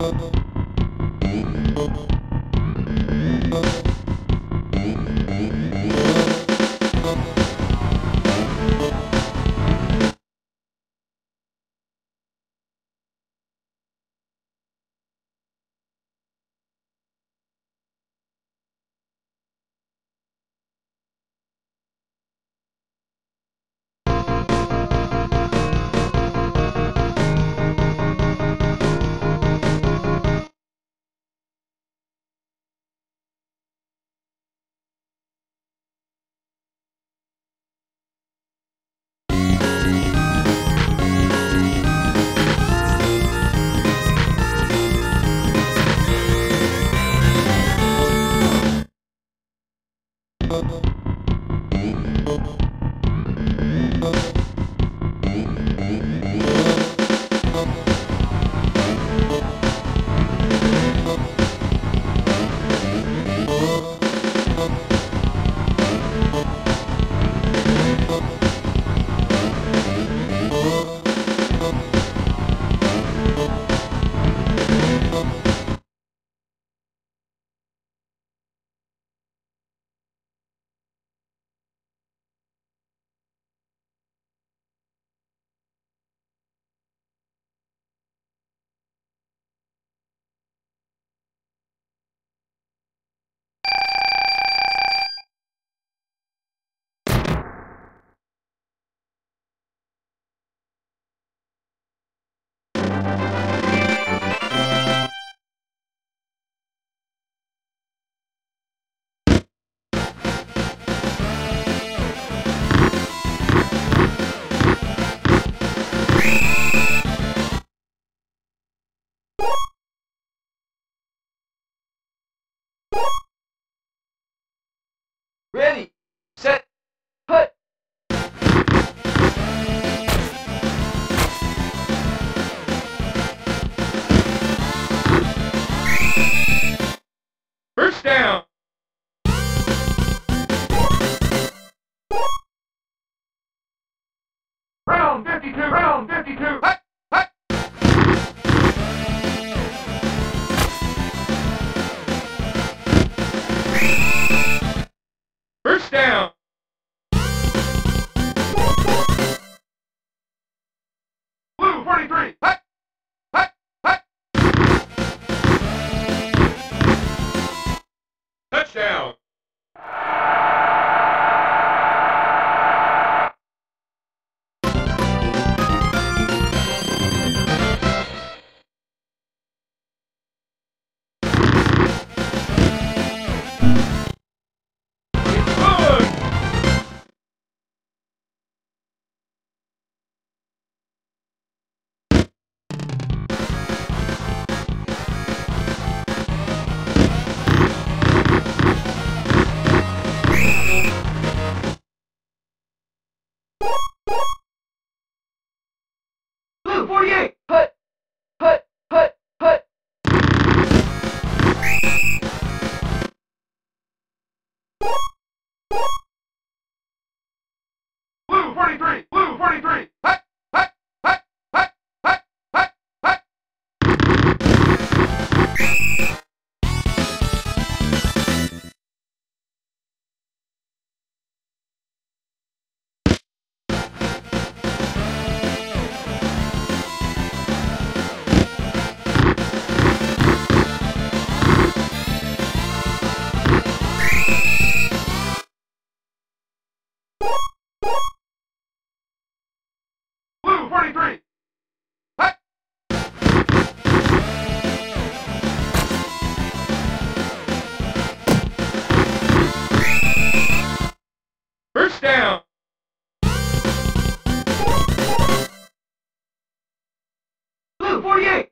Thank you. Ready, Blue 48. Blue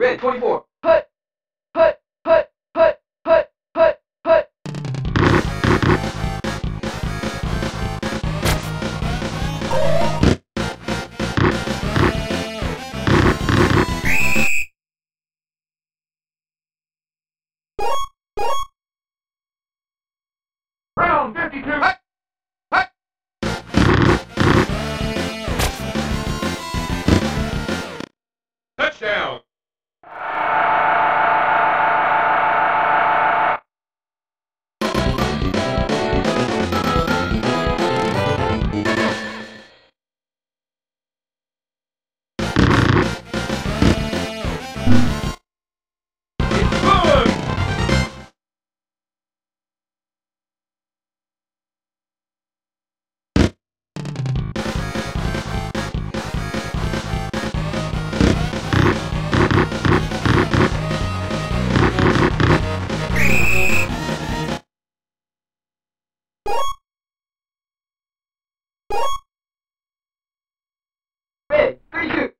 Red 24. 对飞去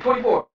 24.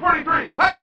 42, 43. Hey!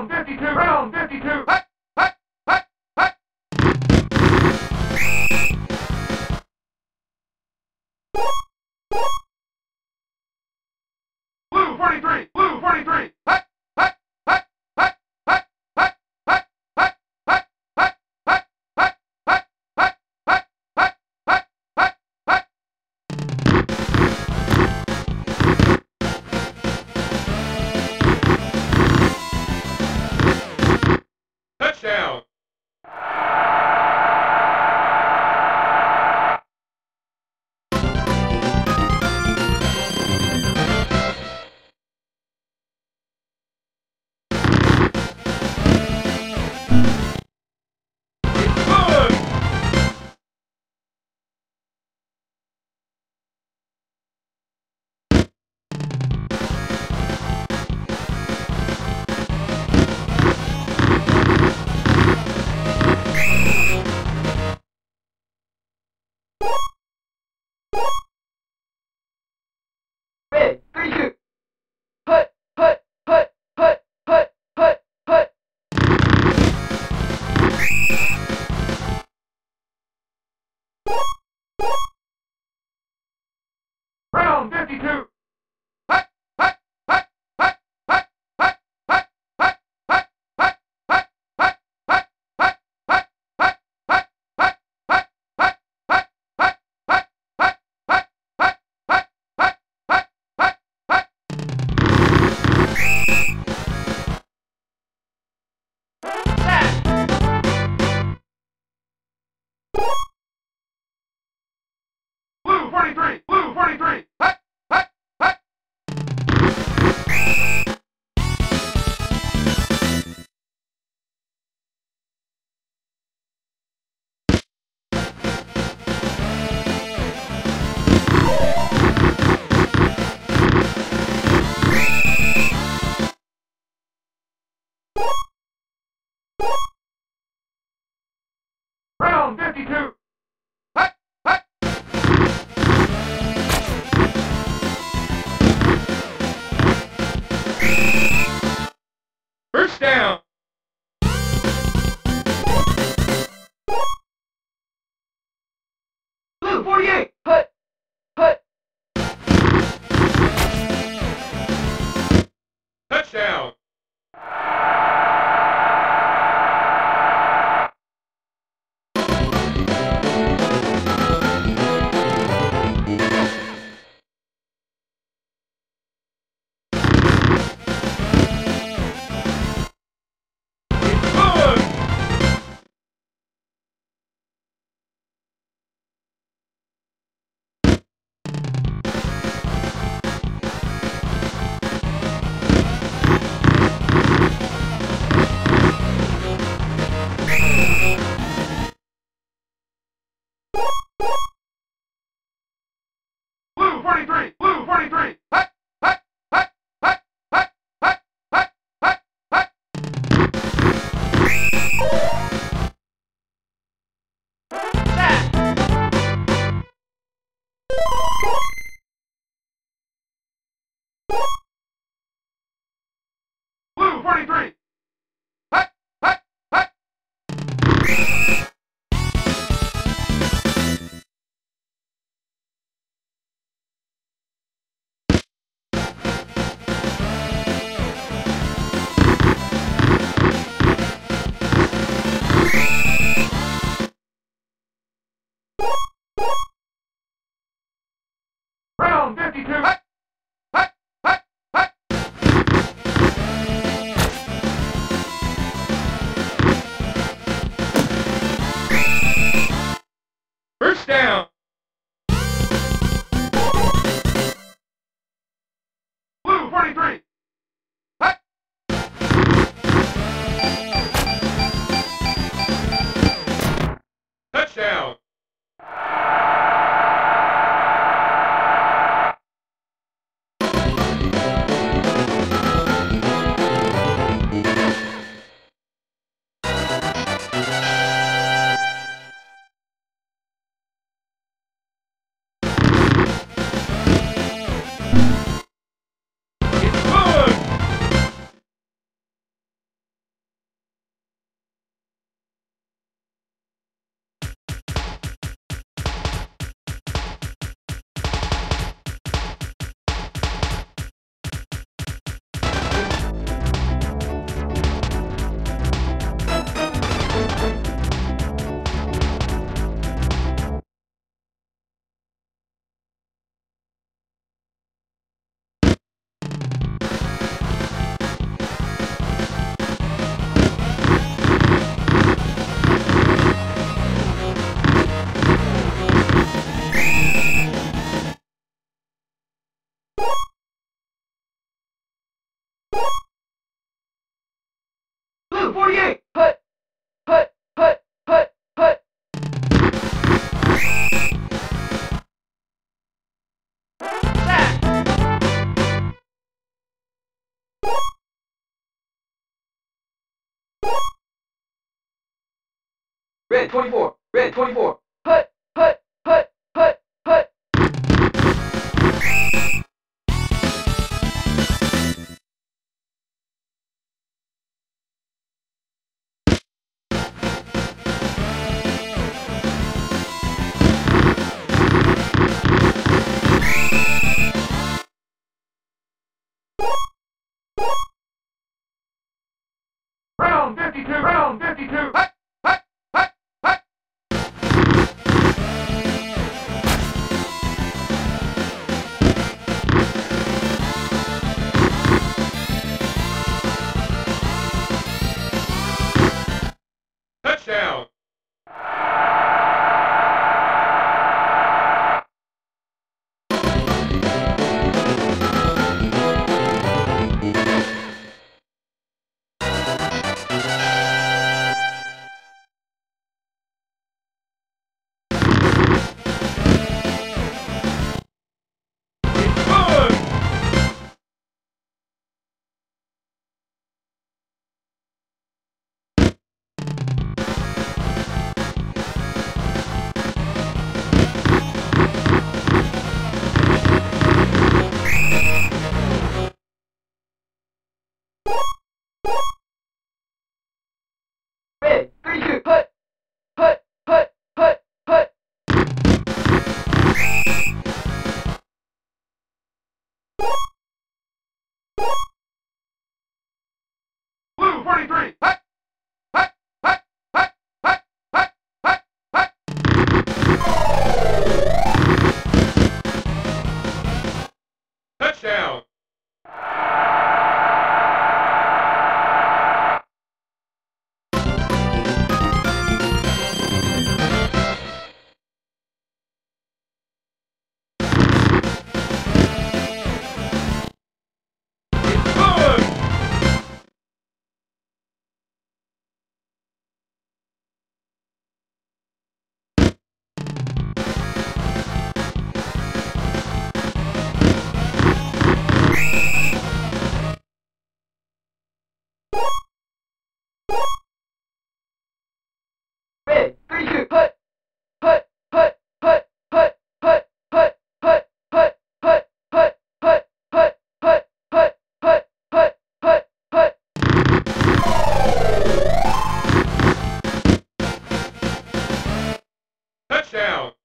Round 52. Round 52. 48, put 48! Put! Put! Put! Put! Put! Red 24! Red 24! 52. Where you put Touchdown.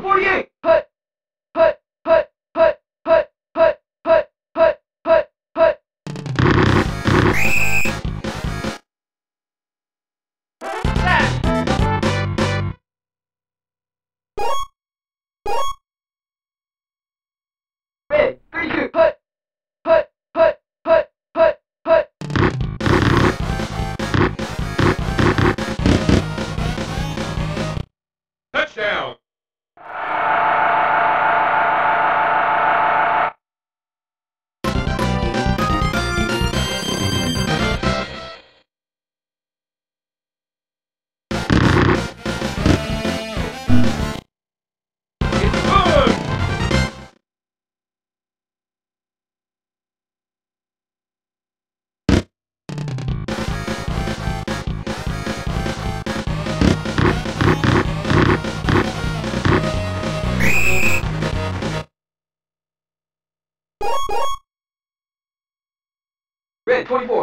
248! Put! Put! Put! Put! Put! Put! Put! Put! Put! Put! That! Red! 32! Put! touchdown. 24.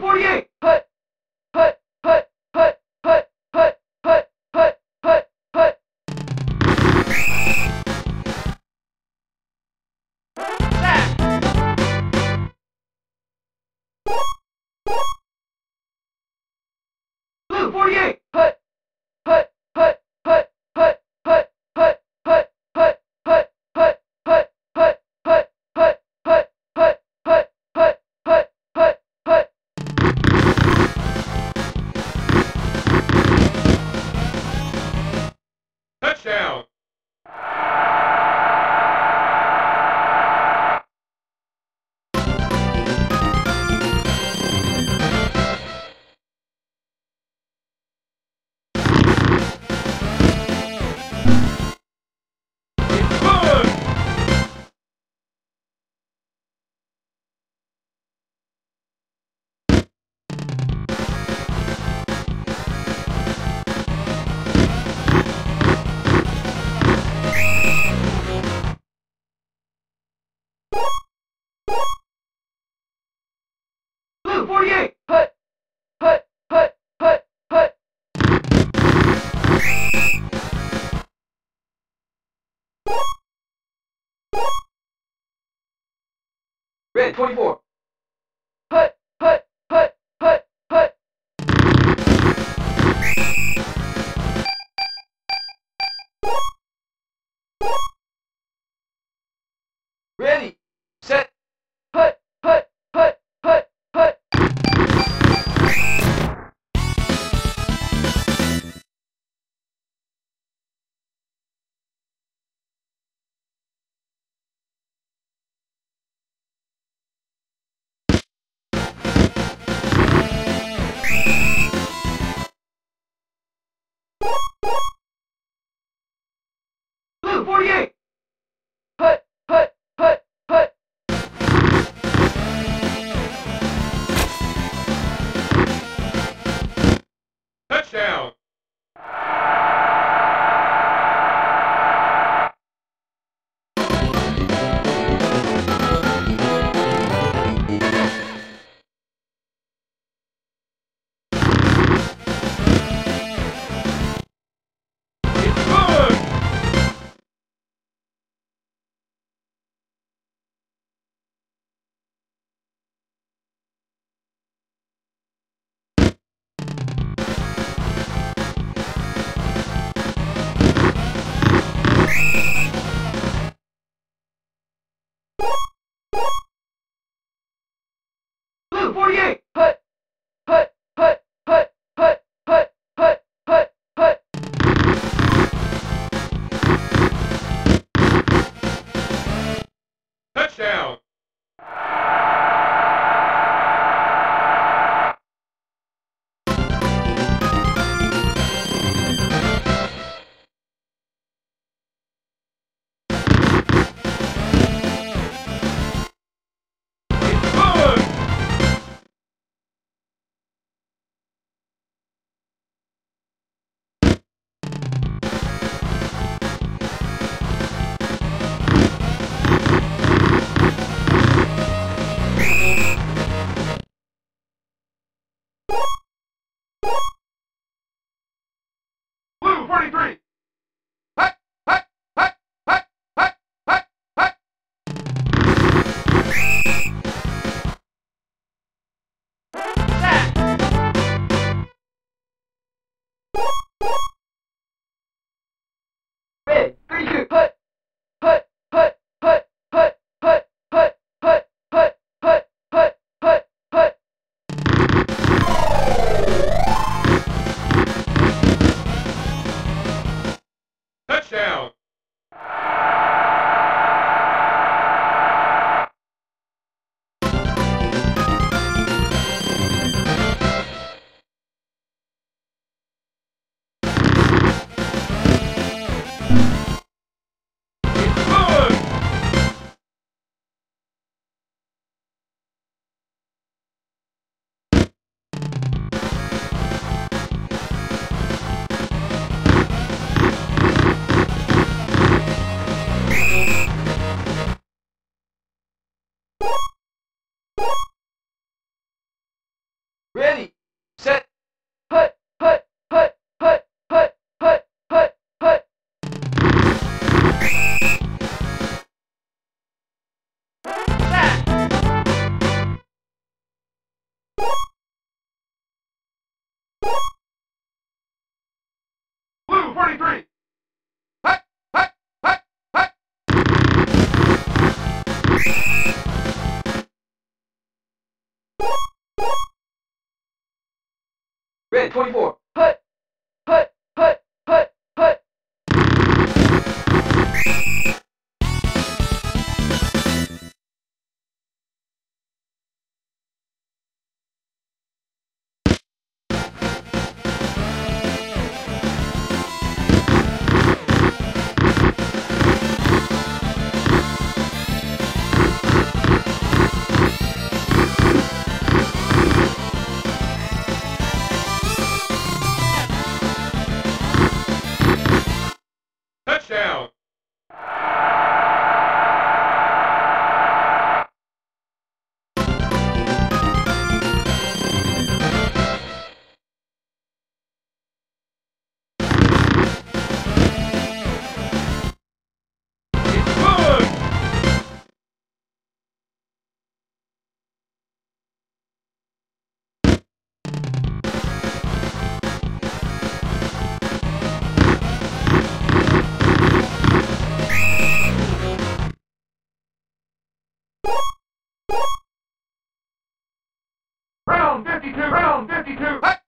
পড়িয়ে Red 24. Red 24. round, 52, round, 52. Hey!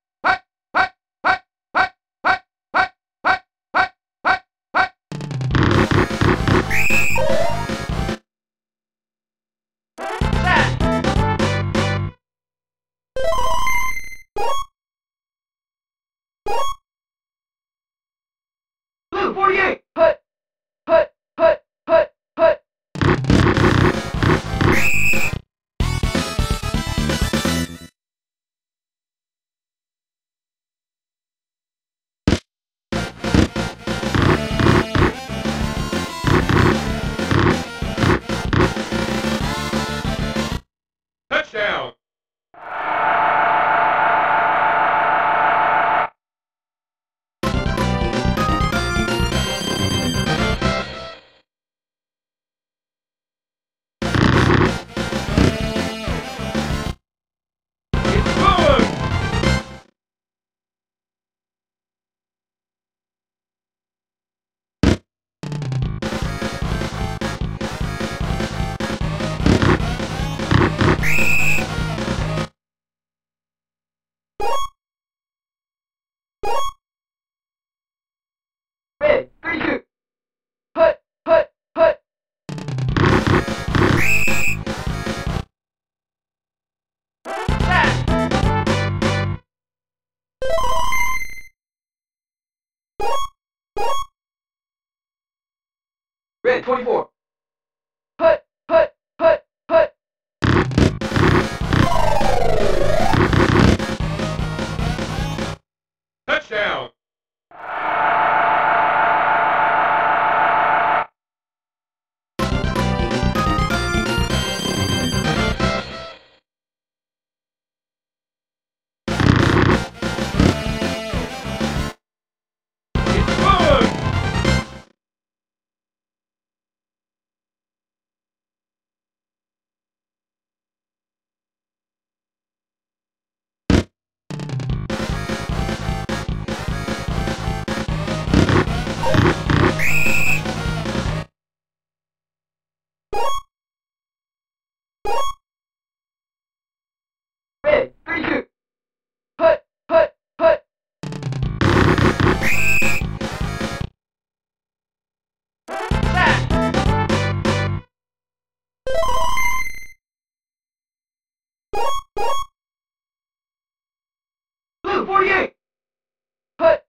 Red 24. 48. Cut.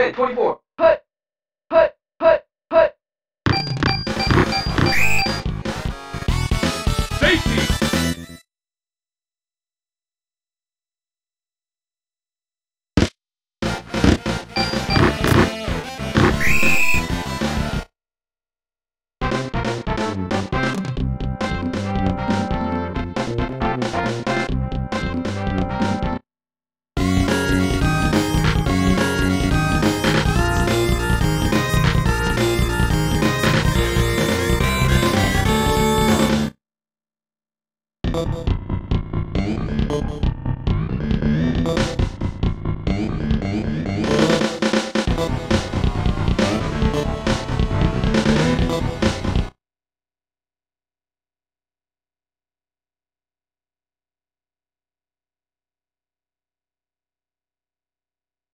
Bet 24.